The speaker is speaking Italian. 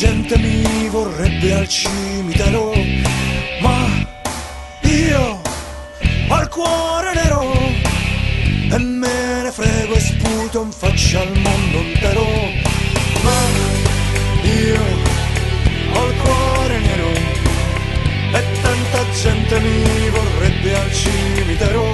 gente mi vorrebbe al cimitero, ma io ho il cuore nero e me ne frego e sputo in faccia al mondo intero, ma io ho il cuore nero e tanta gente mi vorrebbe al cimitero.